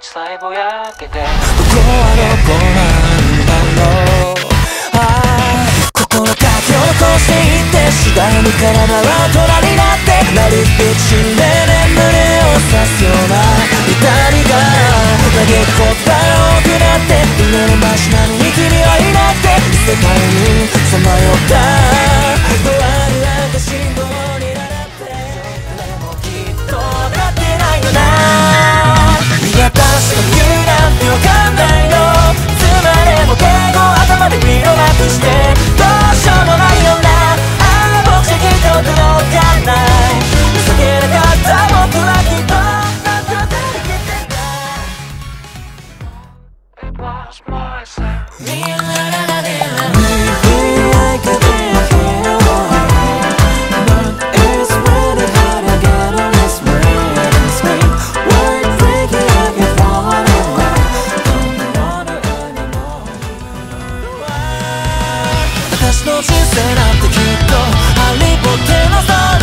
ちさえぼやけて。どこはどこなんだろうああ心書き起こしていって次第に体は大人になってなりふちでね胸を刺すような痛みが嘆くことが多くなって夢の街並みに君はいなくて世界にさまよったせなんてきっとハリボテの空